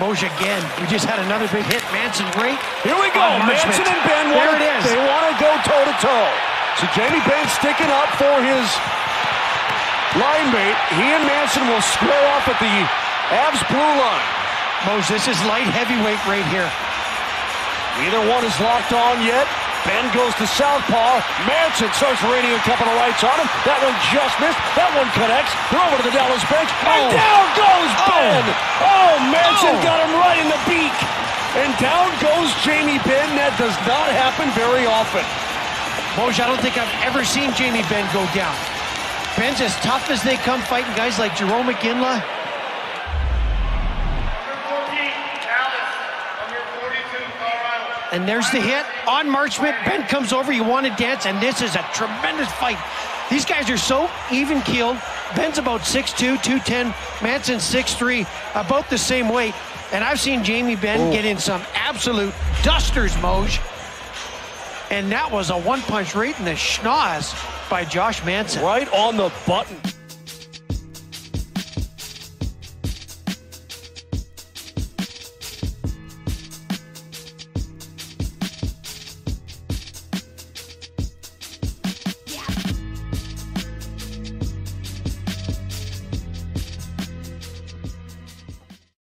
Moj again. We just had another big hit. Manson right. Here we go. Manson and Benn. There wanna- it is. They want to go toe to toe. So Jamie Benn sticking up for his line mate. He and Manson will square off at the Avs blue line. Moj, this is light heavyweight right here. Neither one is locked on yet. Benn goes to southpaw. Manson starts raining a couple of rights on him. That one just missed. That one connects. They're over to the Dallas bench. Oh. And Oh. down goes Oh. Benn. Oh, Manson Oh. got him right in the beak. And down goes Jamie Benn. That does not happen very often. Moj, I don't think I've ever seen Jamie Benn go down. Benn's as tough as they come fighting guys like Jerome McGinley. Number 14, Dallas. Number 42, Colorado. And there's the hit on Marchment. Benn comes over. You want to dance, and this is a tremendous fight. These guys are so even keeled. Benn's about 6'2, 210. Manson's 6'3, about the same weight. And I've seen Jamie Benn get in some absolute dusters, Moj. And that was a one punch right in the schnoz by Josh Manson. Right on the button.